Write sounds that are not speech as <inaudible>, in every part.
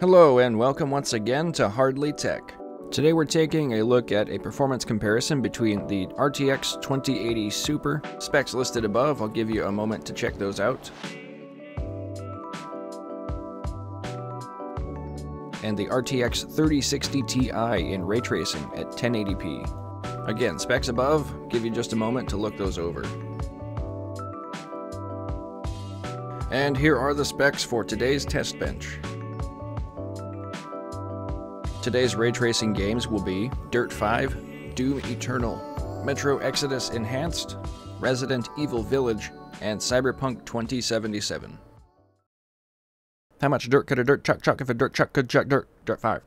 Hello, and welcome once again to Hardly Tech. Today we're taking a look at a performance comparison between the RTX 2080 Super. Specs listed above, I'll give you a moment to check those out. And the RTX 3060 Ti in ray tracing at 1080p. Again, specs above, give you just a moment to look those over. And here are the specs for today's test bench. Today's ray tracing games will be Dirt 5, Doom Eternal, Metro Exodus Enhanced, Resident Evil Village, and Cyberpunk 2077. How much dirt could a dirt chuck chuck if a dirt chuck could chuck dirt? Dirt 5.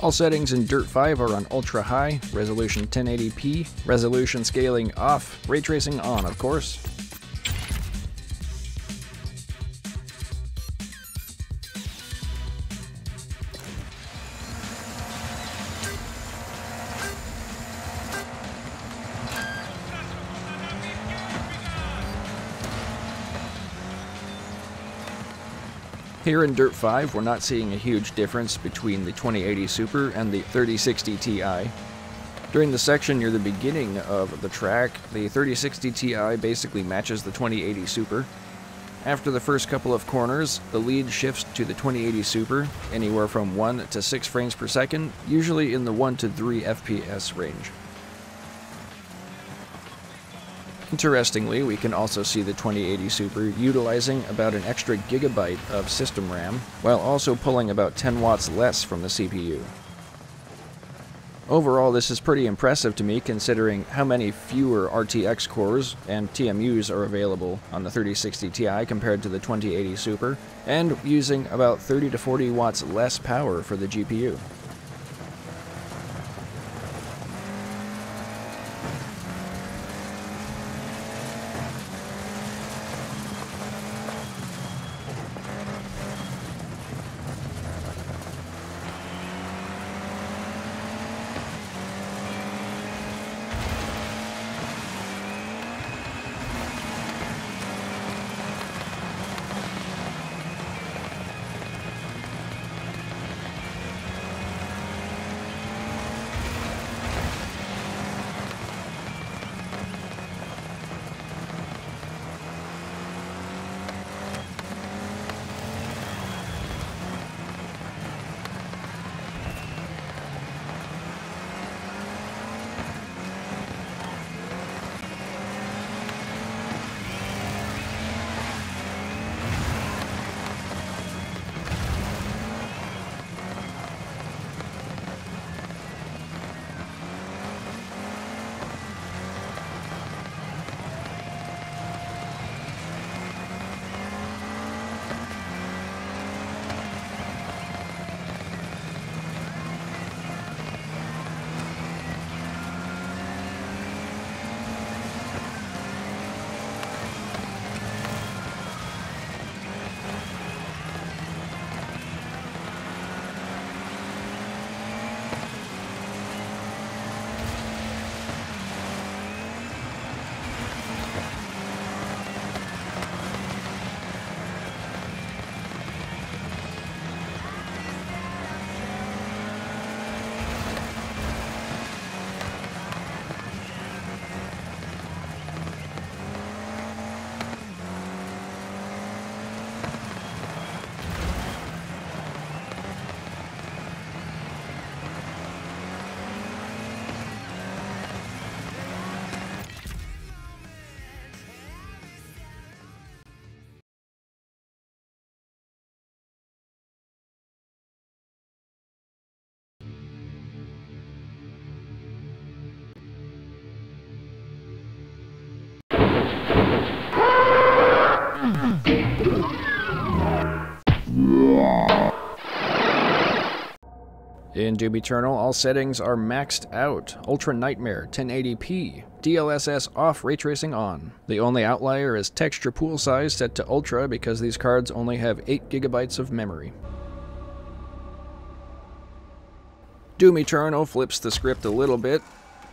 All settings in Dirt 5 are on ultra high, resolution 1080p, resolution scaling off, ray tracing on, of course. Here in Dirt 5, we're not seeing a huge difference between the 2080 Super and the 3060 Ti. During the section near the beginning of the track, the 3060 Ti basically matches the 2080 Super. After the first couple of corners, the lead shifts to the 2080 Super, anywhere from 1 to 6 frames per second, usually in the 1 to 3 FPS range. Interestingly, we can also see the 2080 Super utilizing about an extra gigabyte of system RAM, while also pulling about 10 watts less from the CPU. Overall, this is pretty impressive to me considering how many fewer RTX cores and TMUs are available on the 3060 Ti compared to the 2080 Super, and using about 30 to 40 watts less power for the GPU. In Doom Eternal, all settings are maxed out. Ultra Nightmare, 1080p. DLSS off, ray tracing on. The only outlier is texture pool size set to Ultra because these cards only have 8 gigabytes of memory. Doom Eternal flips the script a little bit.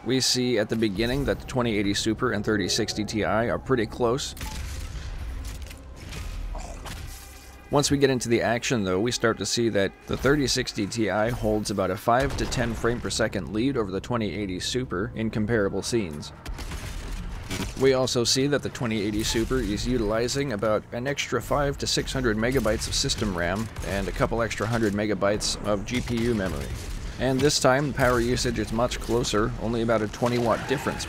We see at the beginning that the 2080 Super and 3060 Ti are pretty close. Once we get into the action though, we start to see that the 3060 Ti holds about a 5 to 10 frame per second lead over the 2080 Super in comparable scenes. We also see that the 2080 Super is utilizing about an extra 5 to 600 megabytes of system RAM and a couple extra 100 megabytes of GPU memory. And this time, the power usage is much closer, only about a 20 watt difference.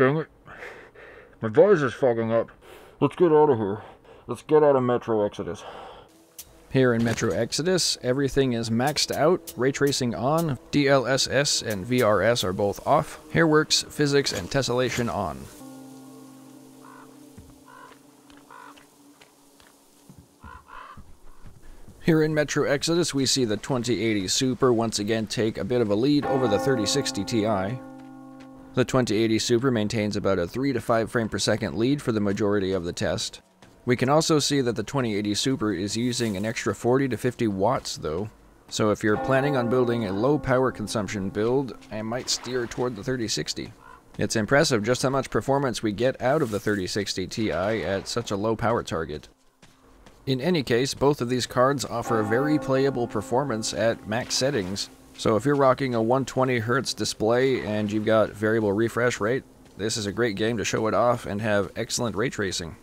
Dang it. My visor's fogging up. Let's get out of here. Let's get out of Metro Exodus. Here in Metro Exodus, everything is maxed out, ray tracing on, DLSS and VRS are both off, Hairworks, Physics, and Tessellation on. Here in Metro Exodus, we see the 2080 Super once again take a bit of a lead over the 3060 Ti. The 2080 Super maintains about a 3 to 5 frame per second lead for the majority of the test. We can also see that the 2080 Super is using an extra 40 to 50 watts though, so if you're planning on building a low power consumption build, I might steer toward the 3060. It's impressive just how much performance we get out of the 3060 Ti at such a low power target. In any case, both of these cards offer a very playable performance at max settings, so if you're rocking a 120Hz display and you've got variable refresh rate, this is a great game to show it off and have excellent ray tracing.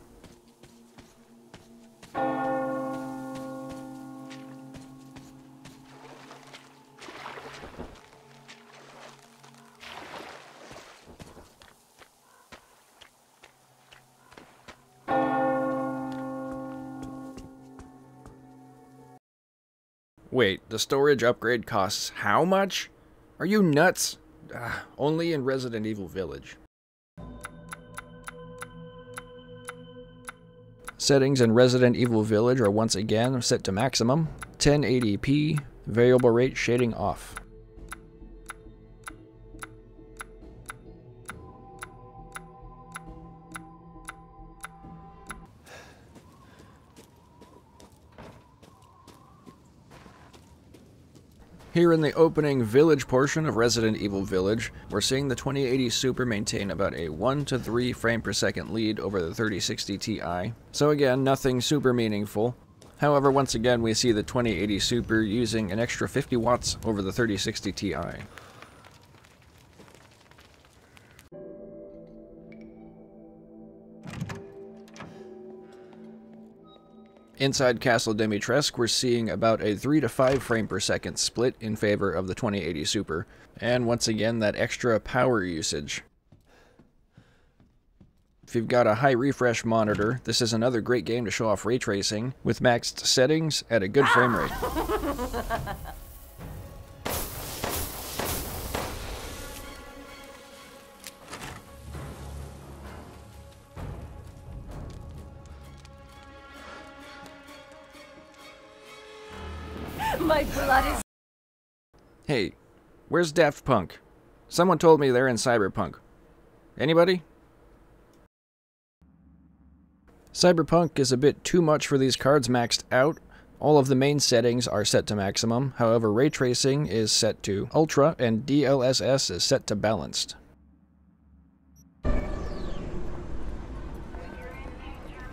Wait, the storage upgrade costs how much? Are you nuts? Uh, only in Resident Evil Village. Settings in Resident Evil Village are once again set to maximum, 1080p, variable rate shading off. Here in the opening village portion of Resident Evil Village, we're seeing the 2080 Super maintain about a 1 to 3 frame per second lead over the 3060 Ti. So again, nothing super meaningful. However, once again we see the 2080 Super using an extra 50 watts over the 3060 Ti. Inside Castle Dimitrescu, we're seeing about a 3 to 5 frame per second split in favor of the 2080 Super, and once again that extra power usage. If you've got a high refresh monitor, this is another great game to show off ray tracing, with maxed settings at a good frame rate. <laughs> <laughs> My blood is. Hey, where's Daft Punk? Someone told me they're in Cyberpunk. Anybody? Cyberpunk is a bit too much for these cards maxed out. All of the main settings are set to maximum, however ray tracing is set to ultra and DLSS is set to balanced.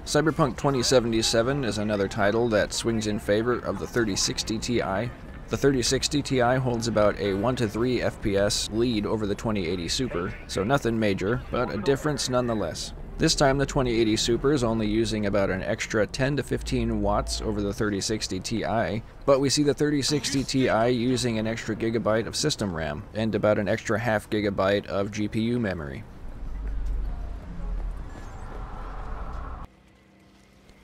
Cyberpunk 2077 is another title that swings in favor of the 3060 Ti. The 3060 Ti holds about a 1 to 3 FPS lead over the 2080 Super, so nothing major, but a difference nonetheless. This time the 2080 Super is only using about an extra 10 to 15 watts over the 3060 Ti, but we see the 3060 Ti using an extra gigabyte of system RAM and about an extra half gigabyte of GPU memory.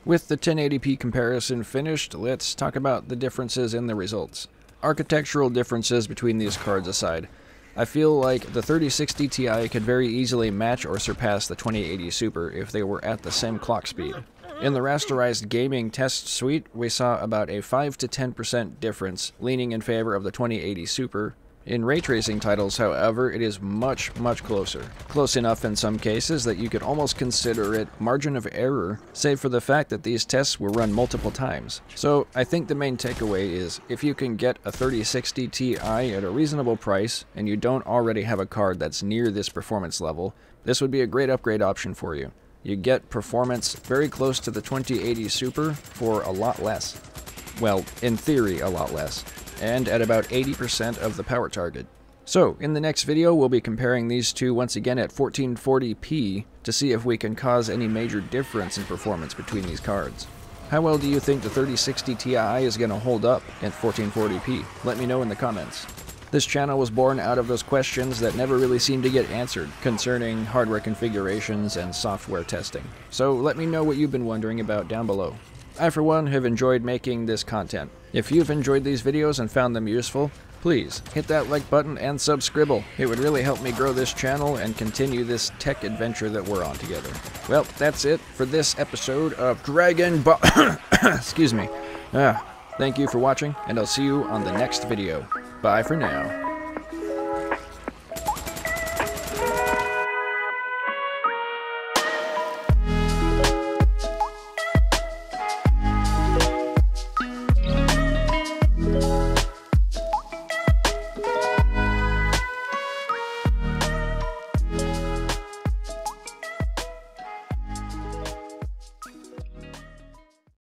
With the 1080p comparison finished, let's talk about the differences in the results. Architectural differences between these cards aside, I feel like the 3060 Ti could very easily match or surpass the 2080 Super if they were at the same clock speed. In the rasterized gaming test suite, we saw about a 5 to 10% difference, leaning in favor of the 2080 Super, in ray tracing titles, however, it is much, much closer. Close enough in some cases that you could almost consider it margin of error, save for the fact that these tests were run multiple times. So I think the main takeaway is, if you can get a 3060 Ti at a reasonable price, and you don't already have a card that's near this performance level, this would be a great upgrade option for you. You get performance very close to the 2080 Super for a lot less. Well, in theory, a lot less and at about 80% of the power target. So, in the next video, we'll be comparing these two once again at 1440p to see if we can cause any major difference in performance between these cards. How well do you think the 3060 Ti is going to hold up at 1440p? Let me know in the comments. This channel was born out of those questions that never really seemed to get answered concerning hardware configurations and software testing. So let me know what you've been wondering about down below. I, for one, have enjoyed making this content. If you've enjoyed these videos and found them useful, please hit that like button and subscribe. It would really help me grow this channel and continue this tech adventure that we're on together. Well, that's it for this episode of Dragon Ball. <coughs> Excuse me. Ah, thank you for watching, and I'll see you on the next video. Bye for now.